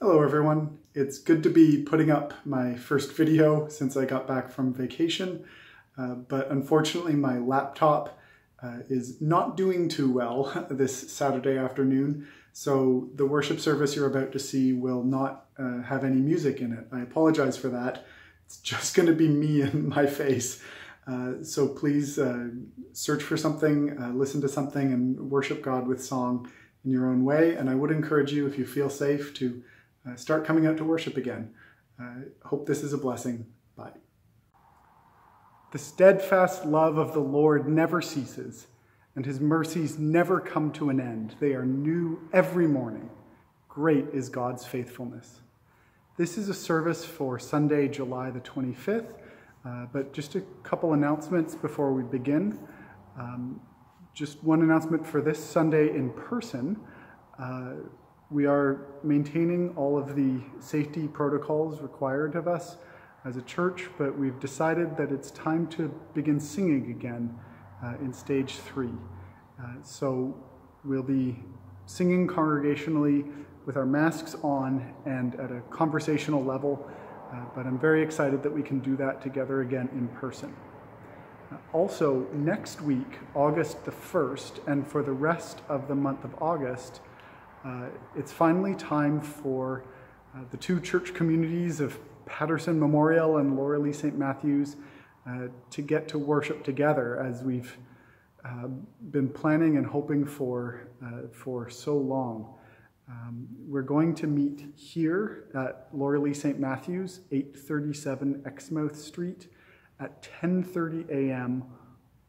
Hello everyone. It's good to be putting up my first video since I got back from vacation, uh, but unfortunately my laptop uh, is not doing too well this Saturday afternoon, so the worship service you're about to see will not uh, have any music in it. I apologize for that. It's just going to be me and my face. Uh, so please uh, search for something, uh, listen to something, and worship God with song in your own way. And I would encourage you, if you feel safe, to uh, start coming out to worship again. Uh, hope this is a blessing. Bye. The steadfast love of the Lord never ceases, and his mercies never come to an end. They are new every morning. Great is God's faithfulness. This is a service for Sunday, July the 25th, uh, but just a couple announcements before we begin. Um, just one announcement for this Sunday in person. Uh, we are maintaining all of the safety protocols required of us as a church, but we've decided that it's time to begin singing again uh, in stage three. Uh, so we'll be singing congregationally with our masks on and at a conversational level, uh, but I'm very excited that we can do that together again in person. Uh, also, next week, August the 1st, and for the rest of the month of August, uh, it's finally time for uh, the two church communities of Patterson Memorial and Laurel Lea St. Matthews uh, to get to worship together as we've uh, been planning and hoping for uh, for so long. Um, we're going to meet here at Laurel Lea St. Matthews, 837 Exmouth Street at 10.30 a.m.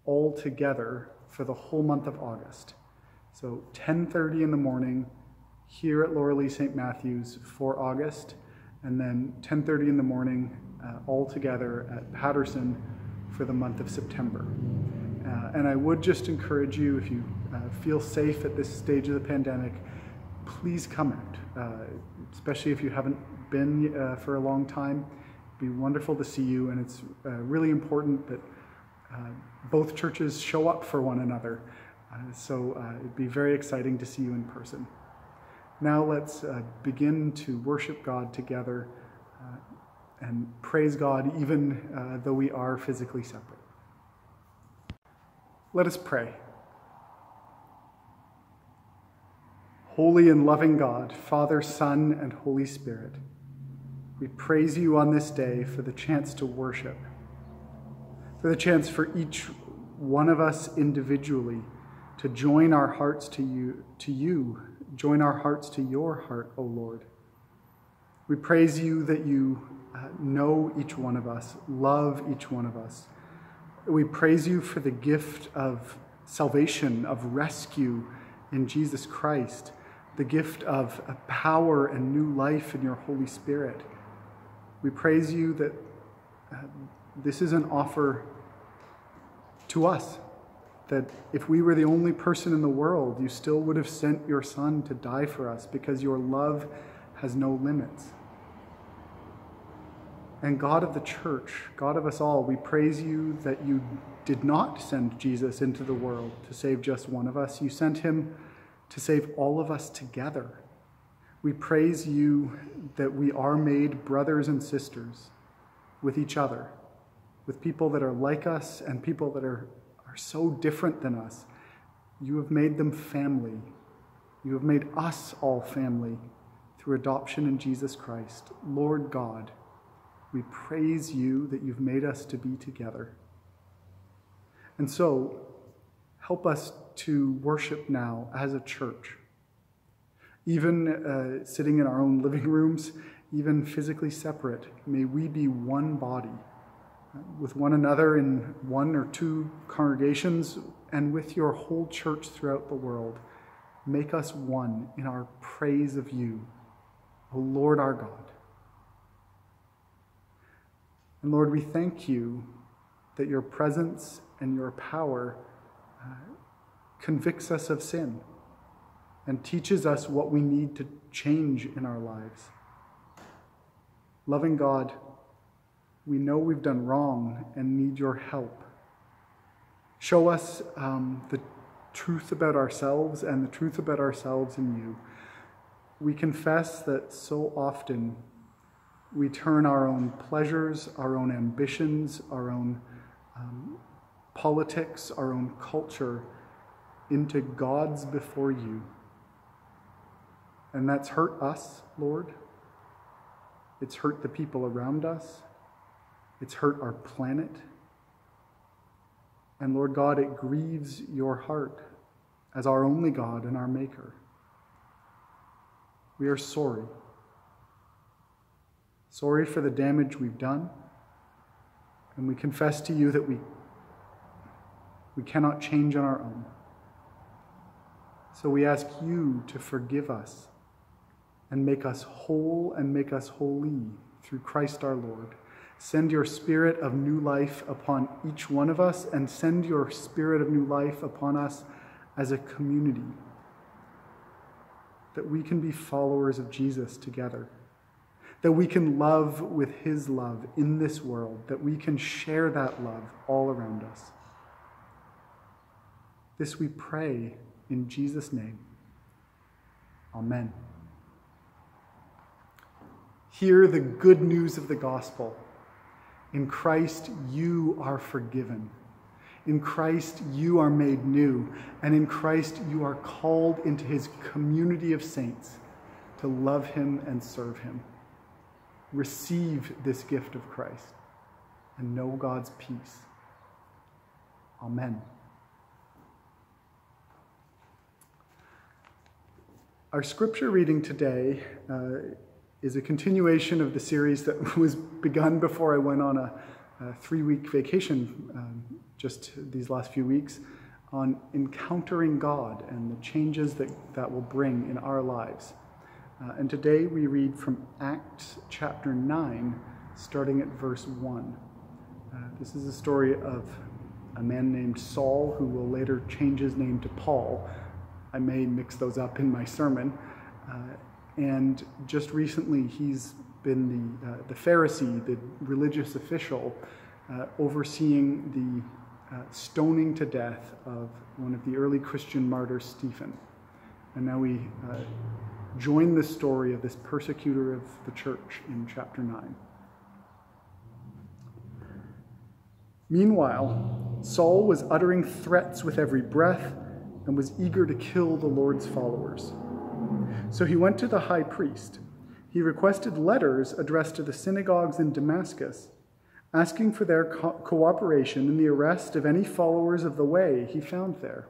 all together for the whole month of August. So 10.30 in the morning, here at Laurel Lea St. Matthews for August, and then 10.30 in the morning uh, all together at Patterson for the month of September. Uh, and I would just encourage you, if you uh, feel safe at this stage of the pandemic, please come out, uh, especially if you haven't been uh, for a long time. It'd be wonderful to see you, and it's uh, really important that both churches show up for one another. so it'd be very exciting to see you in person. Now let's uh, begin to worship God together uh, and praise God even uh, though we are physically separate. Let us pray. Holy and loving God, Father, Son, and Holy Spirit, we praise you on this day for the chance to worship, for the chance for each one of us individually to join our hearts to you, to you join our hearts to your heart, O Lord. We praise you that you uh, know each one of us, love each one of us. We praise you for the gift of salvation, of rescue in Jesus Christ, the gift of power and new life in your Holy Spirit. We praise you that uh, this is an offer to us that if we were the only person in the world, you still would have sent your son to die for us because your love has no limits. And God of the church, God of us all, we praise you that you did not send Jesus into the world to save just one of us. You sent him to save all of us together. We praise you that we are made brothers and sisters with each other, with people that are like us and people that are are so different than us. You have made them family. You have made us all family through adoption in Jesus Christ. Lord God, we praise you that you've made us to be together. And so, help us to worship now as a church. Even uh, sitting in our own living rooms, even physically separate, may we be one body with one another in one or two congregations and with your whole church throughout the world. Make us one in our praise of you, O Lord our God. And Lord, we thank you that your presence and your power uh, convicts us of sin and teaches us what we need to change in our lives. Loving God, we know we've done wrong and need your help. Show us um, the truth about ourselves and the truth about ourselves in you. we confess that so often we turn our own pleasures, our own ambitions, our own um, politics, our own culture into gods before you. And that's hurt us, Lord. It's hurt the people around us. It's hurt our planet. And Lord God, it grieves your heart as our only God and our Maker. We are sorry. Sorry for the damage we've done. And we confess to you that we, we cannot change on our own. So we ask you to forgive us and make us whole and make us holy through Christ our Lord. Send your spirit of new life upon each one of us and send your spirit of new life upon us as a community. That we can be followers of Jesus together. That we can love with his love in this world. That we can share that love all around us. This we pray in Jesus' name. Amen. Hear the good news of the gospel. In Christ, you are forgiven. In Christ, you are made new. And in Christ, you are called into his community of saints to love him and serve him. Receive this gift of Christ and know God's peace. Amen. Our scripture reading today uh, is a continuation of the series that was begun before I went on a, a three week vacation um, just these last few weeks on encountering God and the changes that that will bring in our lives. Uh, and today we read from Acts chapter 9, starting at verse 1. Uh, this is a story of a man named Saul who will later change his name to Paul. I may mix those up in my sermon. Uh, and just recently, he's been the, uh, the Pharisee, the religious official, uh, overseeing the uh, stoning to death of one of the early Christian martyrs, Stephen. And now we uh, join the story of this persecutor of the church in chapter 9. Meanwhile, Saul was uttering threats with every breath and was eager to kill the Lord's followers. So he went to the high priest. He requested letters addressed to the synagogues in Damascus, asking for their co- cooperation in the arrest of any followers of the way he found there.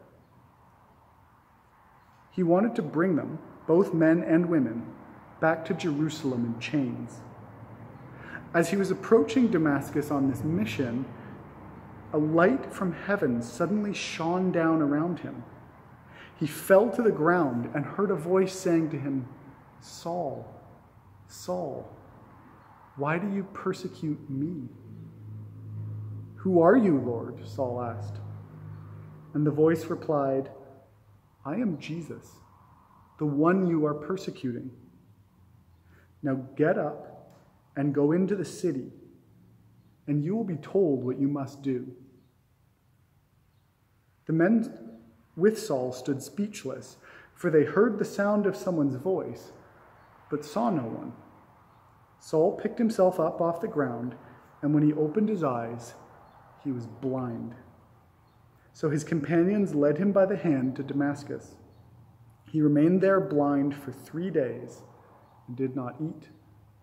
He wanted to bring them, both men and women, back to Jerusalem in chains. As he was approaching Damascus on this mission, a light from heaven suddenly shone down around him. He fell to the ground and heard a voice saying to him, Saul, Saul, why do you persecute me? Who are you, Lord? Saul asked. And the voice replied, I am Jesus, the one you are persecuting. Now get up and go into the city, and you will be told what you must do. The men with Saul stood speechless, for they heard the sound of someone's voice, but saw no one. Saul picked himself up off the ground, and when he opened his eyes, he was blind. So his companions led him by the hand to Damascus. He remained there blind for three days and did not eat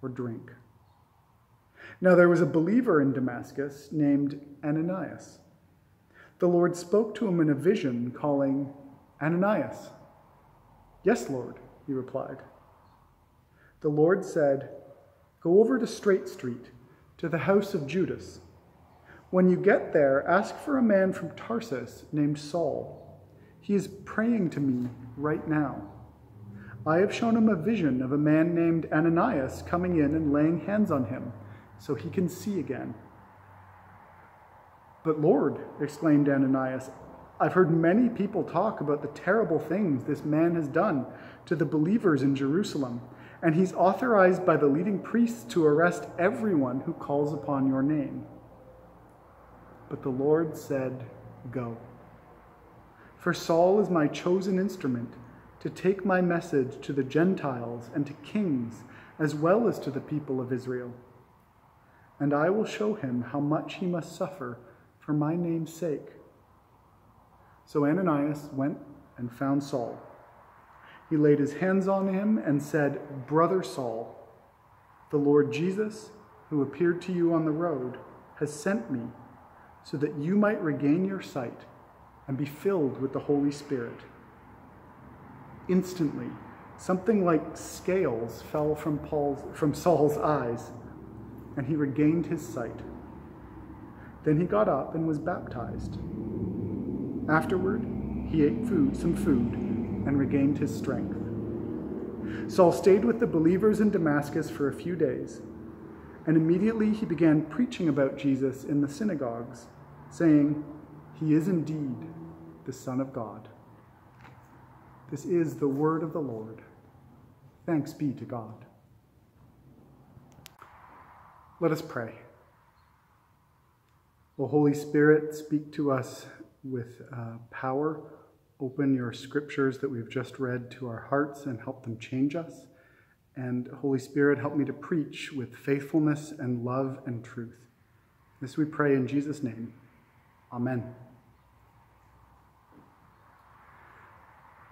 or drink. Now there was a believer in Damascus named Ananias. The Lord spoke to him in a vision, calling, Ananias. Yes, Lord, he replied. The Lord said, Go over to Straight Street, to the house of Judas. When you get there, ask for a man from Tarsus named Saul. He is praying to me right now. I have shown him a vision of a man named Ananias coming in and laying hands on him so he can see again. But Lord, exclaimed Ananias, I've heard many people talk about the terrible things this man has done to the believers in Jerusalem, and he's authorized by the leading priests to arrest everyone who calls upon your name. But the Lord said, Go. For Saul is my chosen instrument to take my message to the Gentiles and to kings, as well as to the people of Israel. And I will show him how much he must suffer for my name's sake. So Ananias went and found Saul. He laid his hands on him and said, Brother Saul, the Lord Jesus, who appeared to you on the road, has sent me so that you might regain your sight and be filled with the Holy Spirit. Instantly, something like scales fell from, Paul's, from Saul's eyes, and he regained his sight. Then he got up and was baptized. Afterward, he ate food, some food, and regained his strength. Saul stayed with the believers in Damascus for a few days, and immediately he began preaching about Jesus in the synagogues, saying, He is indeed the Son of God. This is the word of the Lord. Thanks be to God. Let us pray. O Holy Spirit, speak to us with uh, power. Open your scriptures that we've just read to our hearts and help them change us. And Holy Spirit, help me to preach with faithfulness and love and truth. This we pray in Jesus' name. Amen.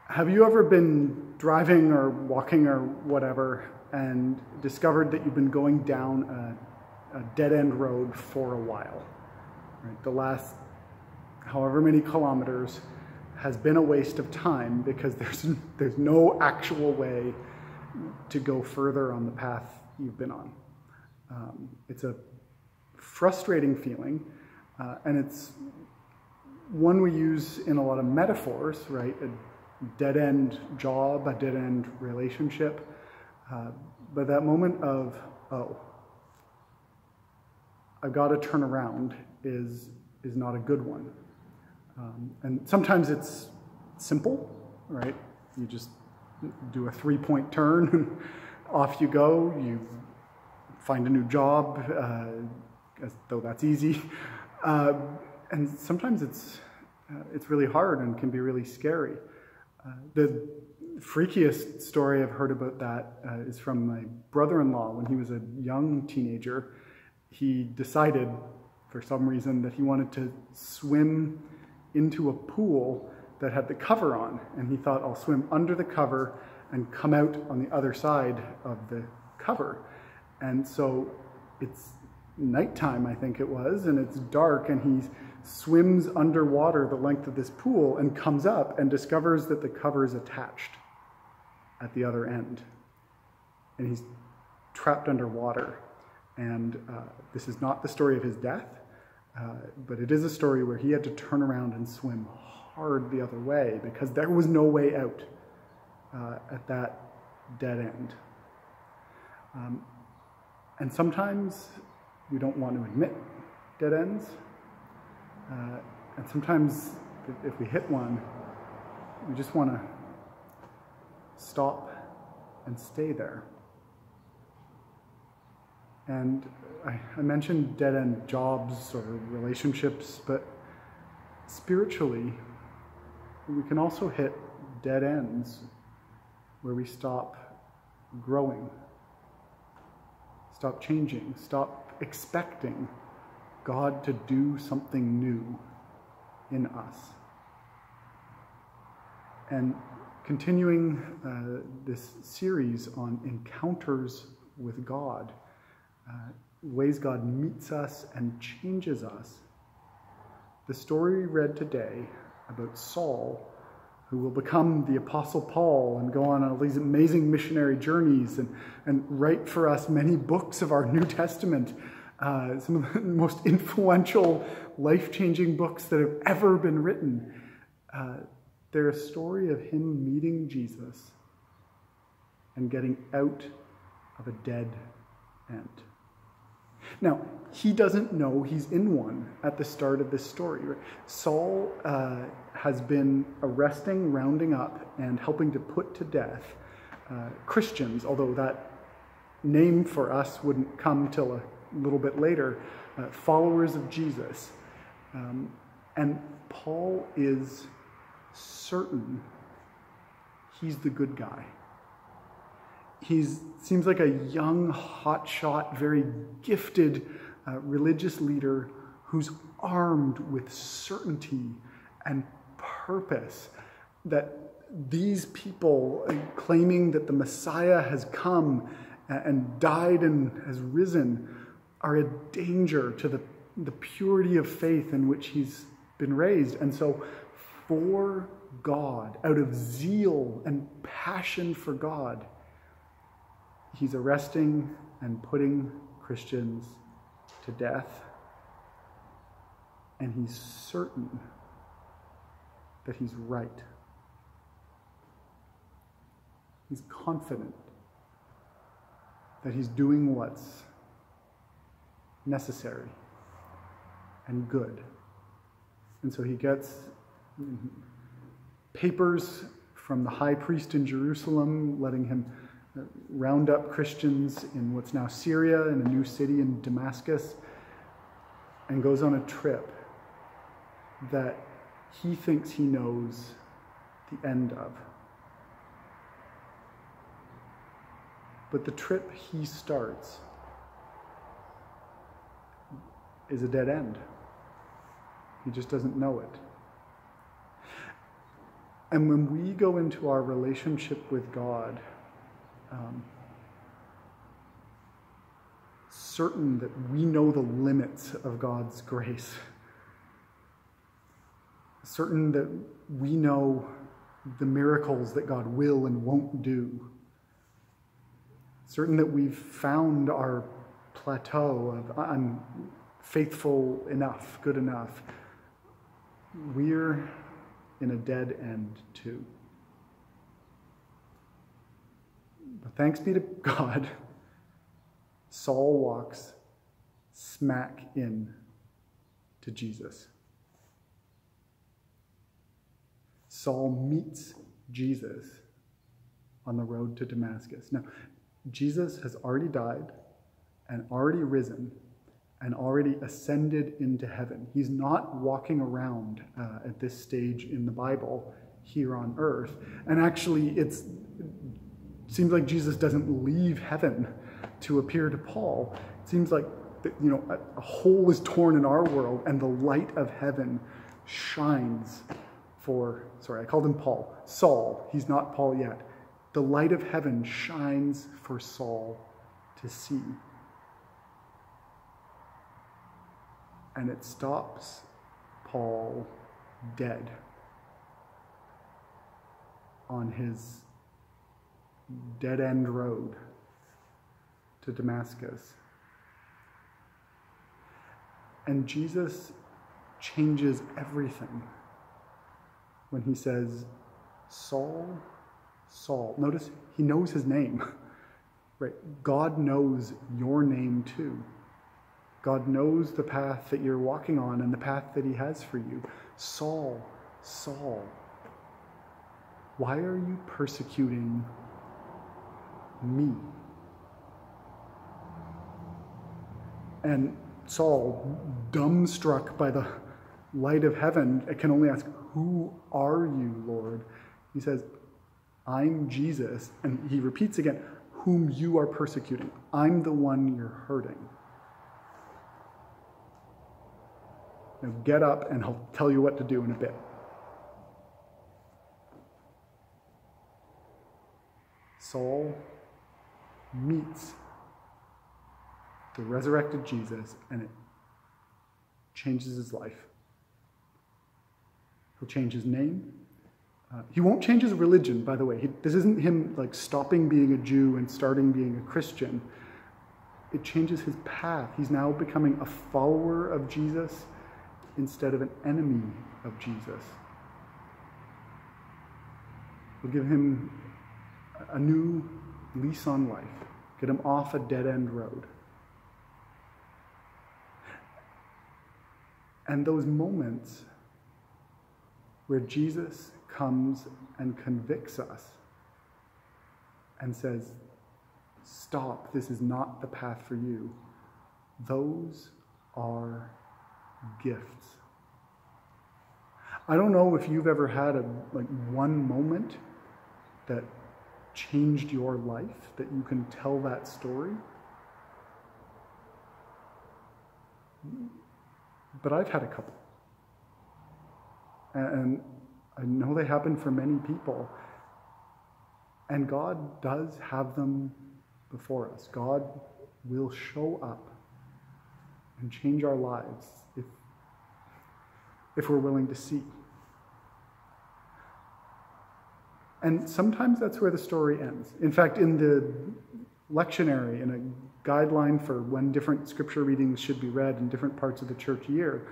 Have you ever been driving or walking or whatever and discovered that you've been going down a, a dead end road for a while? Right? The last however many kilometers has been a waste of time because there's, there's no actual way to go further on the path you've been on. Um, it's a frustrating feeling, uh, and it's one we use in a lot of metaphors, right? A dead end job, a dead end relationship. Uh, but that moment of, oh, I've got to turn around is, is not a good one. Um, and sometimes it's simple, right? You just do a three point turn off you go. You find a new job, uh, as though that's easy. Uh, and sometimes it's, uh, it's really hard and can be really scary. Uh, the freakiest story I've heard about that uh, is from my brother in law. When he was a young teenager, he decided for some reason that he wanted to swim into a pool that had the cover on. And he thought, I'll swim under the cover and come out on the other side of the cover. And so it's nighttime, I think it was, and it's dark, and he swims underwater the length of this pool and comes up and discovers that the cover is attached at the other end. And he's trapped underwater. And uh, this is not the story of his death, uh, but it is a story where he had to turn around and swim hard the other way because there was no way out uh, at that dead end. Um, and sometimes we don't want to admit dead ends. Uh, and sometimes if, if we hit one, we just want to stop and stay there. And I, I mentioned dead end jobs or relationships, but spiritually, we can also hit dead ends where we stop growing, stop changing, stop expecting God to do something new in us. And continuing uh, this series on encounters with God, uh, ways God meets us and changes us, the story we read today about Saul, who will become the Apostle Paul and go on all these amazing missionary journeys and, and write for us many books of our New Testament, uh, some of the most influential, life changing books that have ever been written. Uh, they're a story of him meeting Jesus and getting out of a dead end. Now, he doesn't know he's in one at the start of this story. Saul uh, has been arresting, rounding up, and helping to put to death uh, Christians, although that name for us wouldn't come till a little bit later, uh, followers of Jesus. Um, and Paul is certain he's the good guy. He seems like a young, hotshot, very gifted uh, religious leader who's armed with certainty and purpose that these people uh, claiming that the Messiah has come and died and has risen are a danger to the, the purity of faith in which he's been raised. And so, for God, out of zeal and passion for God, he's arresting and putting Christians to death. And he's certain that he's right. He's confident that he's doing what's necessary and good. And so he gets papers from the high priest in Jerusalem, letting him round up Christians in what's now Syria in a new city in Damascus, and goes on a trip that he thinks he knows the end of. But the trip he starts is a dead end. He just doesn't know it. And when we go into our relationship with God, um, certain that we know the limits of God's grace, certain that we know the miracles that God will and won't do, certain that we've found our plateau of I'm faithful enough, good enough, we're in a dead end too. But thanks be to God, Saul walks smack in to Jesus. Saul meets Jesus on the road to Damascus. Now, Jesus has already died and already risen and already ascended into heaven. He's not walking around uh, at this stage in the Bible here on earth. And actually, seems like Jesus doesn't leave heaven to appear to Paul. It seems like you know a hole is torn in our world, and the light of heaven shines for. Sorry, I called him Paul. Saul. He's not Paul yet. The light of heaven shines for Saul to see. and it stops Paul dead on his dead end road to Damascus. And Jesus changes everything when he says, Saul, Saul. Notice he knows his name, right? God knows your name too. God knows the path that you're walking on and the path that He has for you. Saul, Saul, why are you persecuting me? And Saul, dumbstruck by the light of heaven, can only ask, Who are you, Lord? He says, I'm Jesus. And he repeats again, Whom you are persecuting. I'm the one you're hurting. Now get up and I'll tell you what to do in a bit. Saul meets the resurrected Jesus and it changes his life. He'll change his name. Uh, he won't change his religion, by the way. He, this isn't him like stopping being a Jew and starting being a Christian. It changes his path. He's now becoming a follower of Jesus instead of an enemy of Jesus. We'll give him a new lease on life, get him off a dead end road. And those moments where Jesus comes and convicts us and says, Stop, this is not the path for you, those are gifts. I don't know if you've ever had a like one moment that changed your life that you can tell that story? But I've had a couple. And I know they happen for many people. And God does have them before us. God will show up and change our lives if, if we're willing to see. And sometimes that's where the story ends. In fact, in the lectionary, in a guideline for when different scripture readings should be read in different parts of the church year,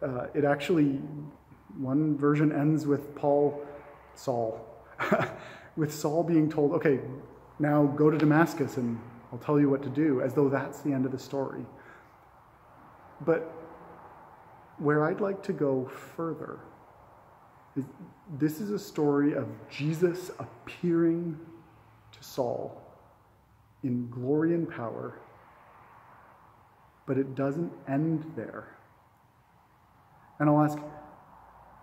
uh, it actually, one version ends with Paul, Saul, with Saul being told, okay, now go to Damascus and I'll tell you what to do, as though that's the end of the story. But where I'd like to go further this is a story of Jesus appearing to Saul in glory and power, but it doesn't end there. And I'll ask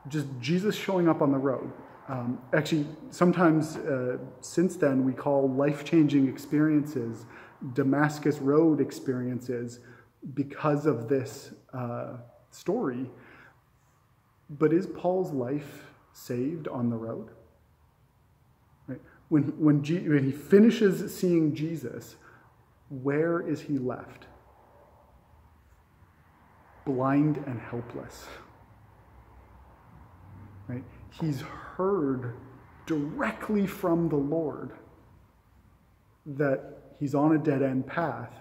just Jesus showing up on the road. Um, actually, sometimes uh, since then, we call life changing experiences Damascus Road experiences because of this uh, story. But is Paul's life saved on the road? Right? When, when, G, when he finishes seeing Jesus, where is he left? Blind and helpless. Right? He's heard directly from the Lord that he's on a dead end path.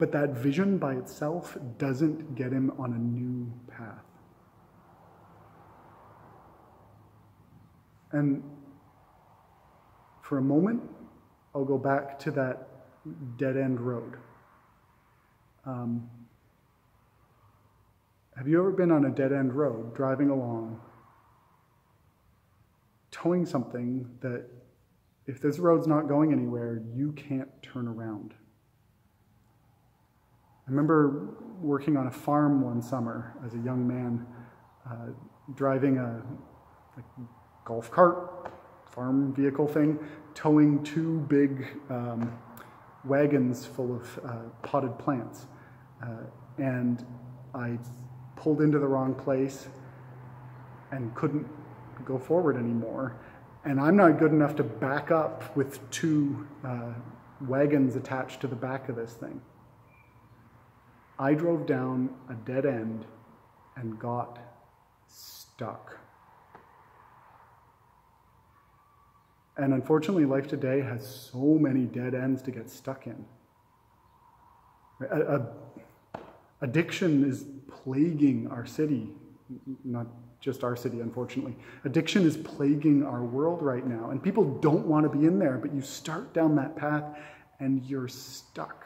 But that vision by itself doesn't get him on a new path. And for a moment, I'll go back to that dead end road. Um, have you ever been on a dead end road driving along, towing something that if this road's not going anywhere, you can't turn around? I remember working on a farm one summer as a young man, uh, driving a like, golf cart, farm vehicle thing, towing two big um, wagons full of uh, potted plants. Uh, and I pulled into the wrong place and couldn't go forward anymore. And I'm not good enough to back up with two uh, wagons attached to the back of this thing. I drove down a dead end and got stuck. And unfortunately, life today has so many dead ends to get stuck in. A, a, addiction is plaguing our city, not just our city, unfortunately. Addiction is plaguing our world right now, and people don't want to be in there, but you start down that path and you're stuck.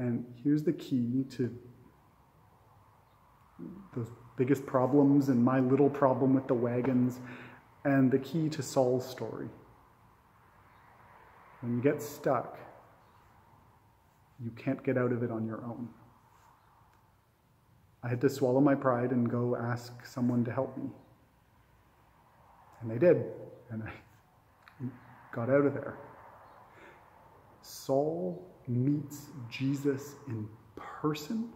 And here's the key to the biggest problems and my little problem with the wagons and the key to Saul's story. When you get stuck, you can't get out of it on your own. I had to swallow my pride and go ask someone to help me. And they did, and I got out of there. Saul meets Jesus in person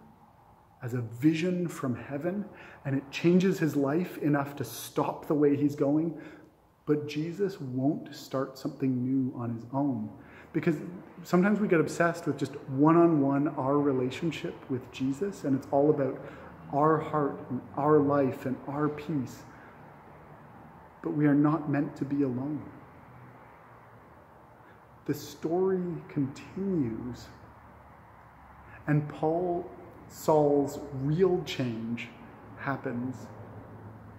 as a vision from heaven, and it changes his life enough to stop the way he's going. But Jesus won't start something new on his own. Because sometimes we get obsessed with just one on one our relationship with Jesus, and it's all about our heart and our life and our peace. But we are not meant to be alone. The story continues, and Paul Saul's real change happens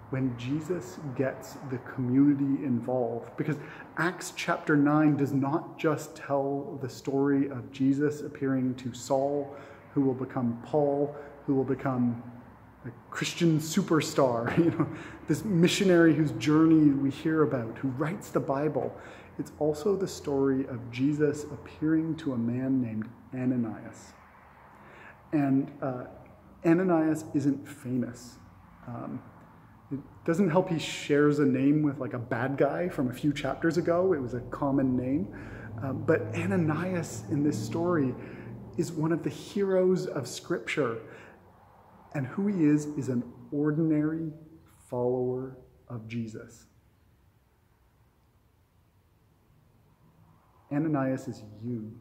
when Jesus gets the community involved. Because Acts chapter 9 does not just tell the story of Jesus appearing to Saul, who will become Paul, who will become a Christian superstar, you know, this missionary whose journey we hear about, who writes the Bible. It's also the story of Jesus appearing to a man named Ananias. And uh, Ananias isn't famous. Um, Doesn't help he shares a name with like a bad guy from a few chapters ago. It was a common name. Um, but Ananias in this story is one of the heroes of Scripture. And who he is is an ordinary follower of Jesus. Ananias is you,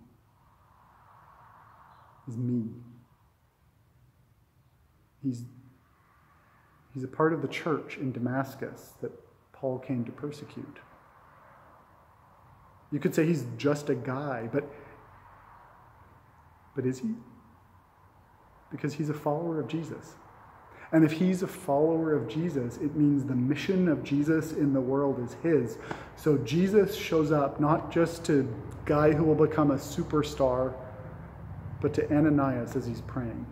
is me. He's, he's a part of the church in Damascus that Paul came to persecute. You could say he's just a guy, but, but is he? Because he's a follower of Jesus. And if he's a follower of Jesus, it means the mission of Jesus in the world is his. So Jesus shows up not just to guy who will become a superstar, but to Ananias as he's praying.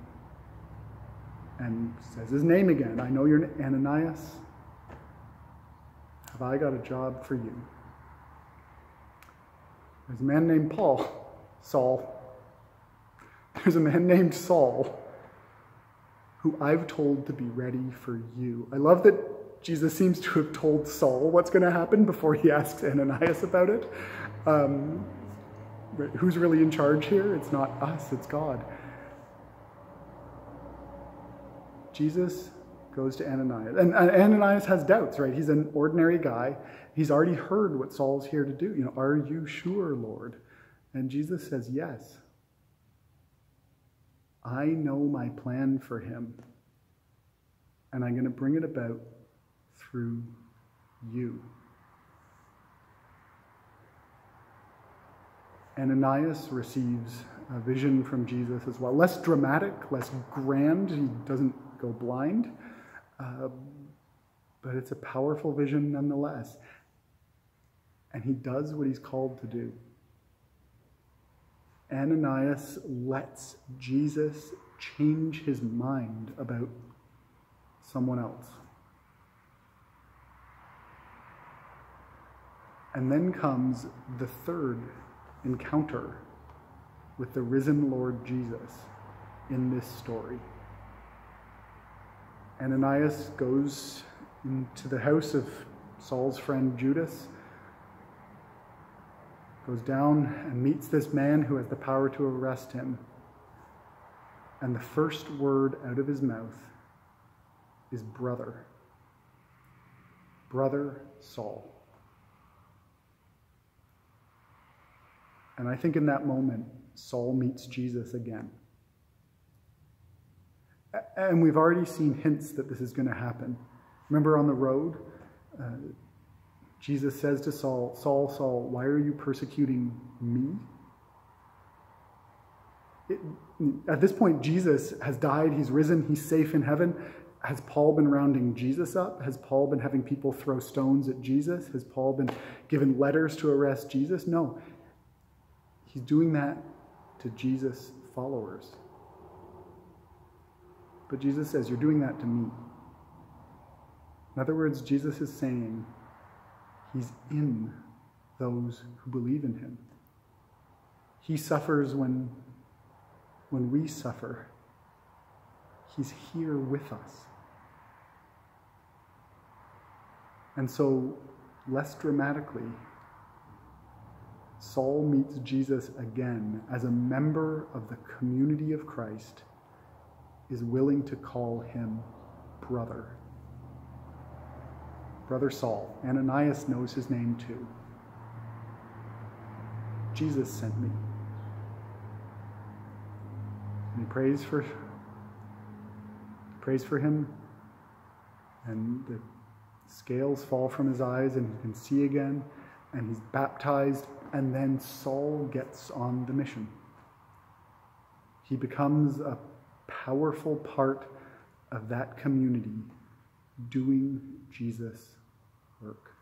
And says his name again. I know you're Ananias. Have I got a job for you? There's a man named Paul, Saul. There's a man named Saul who I've told to be ready for you. I love that Jesus seems to have told Saul what's going to happen before he asks Ananias about it. Um, who's really in charge here? It's not us, it's God. Jesus goes to Ananias. And Ananias has doubts, right? He's an ordinary guy. He's already heard what Saul's here to do. You know, are you sure, Lord? And Jesus says, yes. I know my plan for him, and I'm going to bring it about through you. Ananias receives a vision from Jesus as well. Less dramatic, less grand. He doesn't go blind, uh, but it's a powerful vision nonetheless. And he does what he's called to do. Ananias lets Jesus change his mind about someone else. And then comes the third encounter with the risen Lord Jesus in this story. Ananias goes into the house of Saul's friend Judas goes down and meets this man who has the power to arrest him. And the first word out of his mouth is brother. Brother Saul. And I think in that moment, Saul meets Jesus again. And we've already seen hints that this is going to happen. Remember on the road? Uh, Jesus says to Saul, Saul, Saul, why are you persecuting me? It, at this point, Jesus has died, he's risen, he's safe in heaven. Has Paul been rounding Jesus up? Has Paul been having people throw stones at Jesus? Has Paul been given letters to arrest Jesus? No. He's doing that to Jesus' followers. But Jesus says, You're doing that to me. In other words, Jesus is saying, He's in those who believe in him. He suffers when, when we suffer. He's here with us. And so, less dramatically, Saul meets Jesus again as a member of the community of Christ, is willing to call him brother. Brother Saul. Ananias knows his name too. Jesus sent me. And he prays for prays for him, and the scales fall from his eyes, and he can see again, and he's baptized, and then Saul gets on the mission. He becomes a powerful part of that community doing Jesus' work.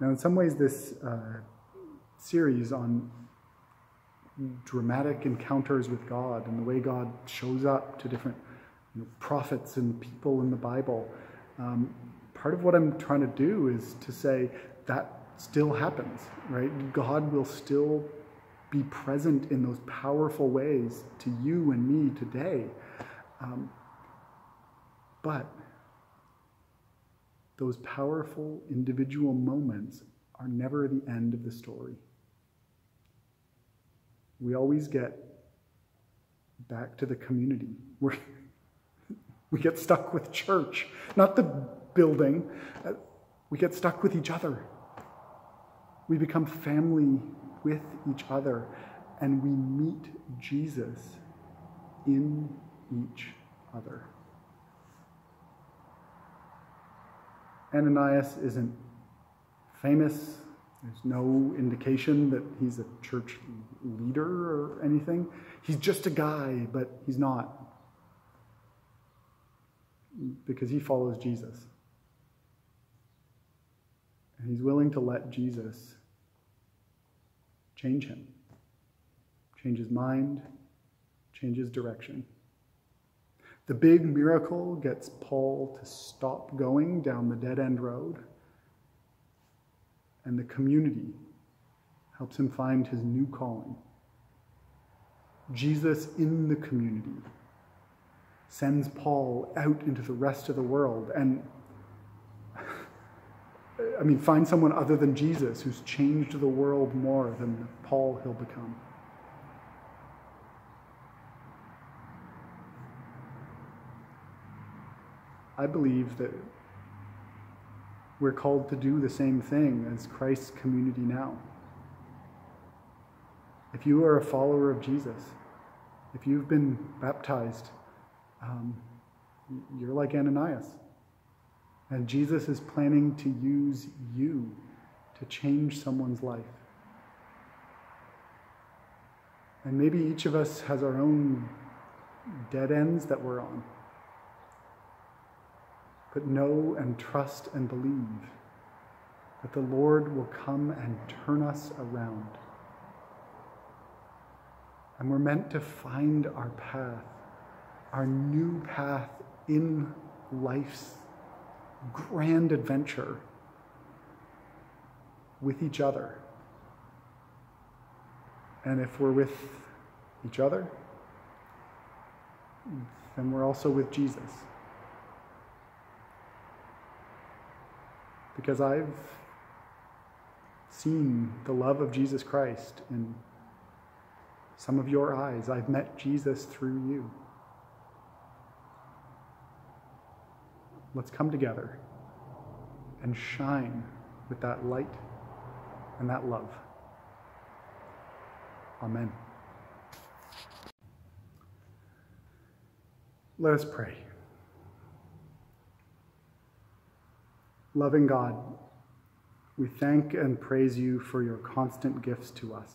Now, in some ways, this uh, series on dramatic encounters with God and the way God shows up to different you know, prophets and people in the Bible, um, part of what I'm trying to do is to say that still happens, right? God will still be present in those powerful ways to you and me today. Um, But those powerful individual moments are never the end of the story. We always get back to the community. We're, we get stuck with church, not the building. Uh, we get stuck with each other. We become family with each other, and we meet Jesus in each other. Ananias isn't famous. There's no indication that he's a church leader or anything. He's just a guy, but he's not. Because he follows Jesus. And he's willing to let Jesus change him, change his mind, change his direction. The big miracle gets Paul to stop going down the dead end road, and the community helps him find his new calling. Jesus in the community sends Paul out into the rest of the world and I mean, find someone other than Jesus who's changed the world more than Paul he'll become. I believe that we're called to do the same thing as Christ's community now. If you are a follower of Jesus, if you've been baptized, um, you're like Ananias. And Jesus is planning to use you to change someone's life. And maybe each of us has our own dead ends that we're on. But know and trust and believe that the Lord will come and turn us around. And we're meant to find our path, our new path in life's grand adventure with each other. And if we're with each other, then we're also with Jesus. Because I've seen the love of Jesus Christ in some of your eyes. I've met Jesus through you. Let's come together and shine with that light and that love. Amen. Let us pray. Loving God, we thank and praise you for your constant gifts to us,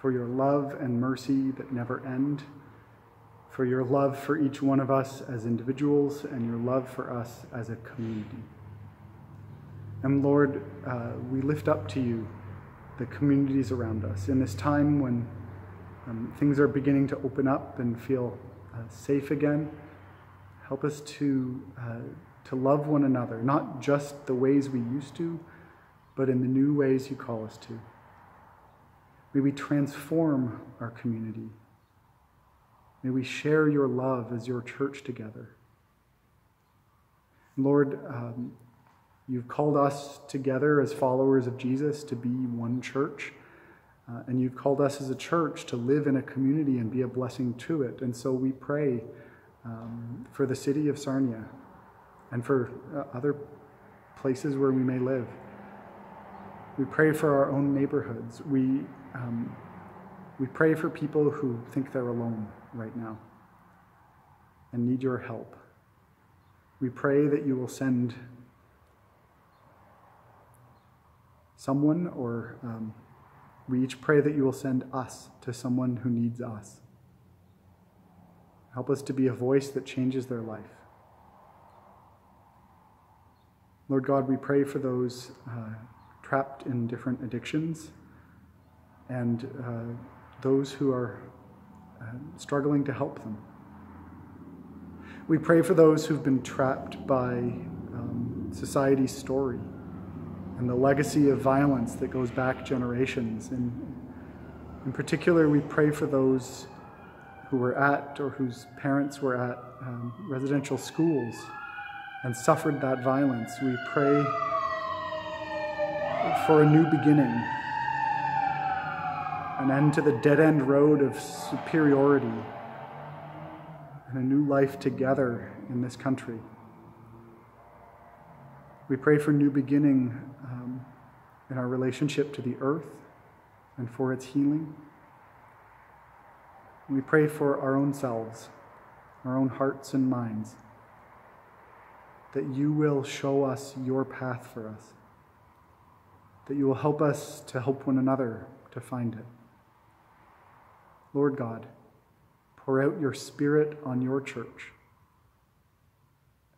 for your love and mercy that never end for your love for each one of us as individuals and your love for us as a community. And Lord, uh, we lift up to you the communities around us in this time when um, things are beginning to open up and feel uh, safe again. Help us to, uh, to love one another, not just the ways we used to, but in the new ways you call us to. May we transform our community May we share your love as your church together. Lord, um, you've called us together as followers of Jesus to be one church. Uh, and you've called us as a church to live in a community and be a blessing to it. And so we pray um, for the city of Sarnia and for uh, other places where we may live. We pray for our own neighborhoods. We, um, we pray for people who think they're alone right now and need your help. We pray that you will send someone, or um, we each pray that you will send us to someone who needs us. Help us to be a voice that changes their life. Lord God, we pray for those uh, trapped in different addictions and uh, those who are uh, struggling to help them. We pray for those who've been trapped by um, society's story and the legacy of violence that goes back generations. And in particular, we pray for those who were at or whose parents were at um, residential schools and suffered that violence. We pray for a new beginning, an end to the dead end road of superiority, and a new life together in this country. We pray for a new beginning um, in our relationship to the earth and for its healing. We pray for our own selves, our own hearts and minds, that you will show us your path for us, that you will help us to help one another to find it. Lord God, pour out your Spirit on your church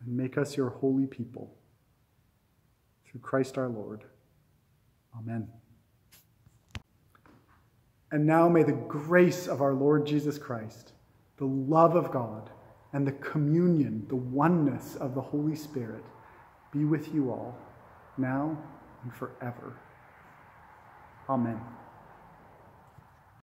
and make us your holy people. Through Christ our Lord. Amen. And now may the grace of our Lord Jesus Christ, the love of God, and the communion, the oneness of the Holy Spirit be with you all, now and forever. Amen.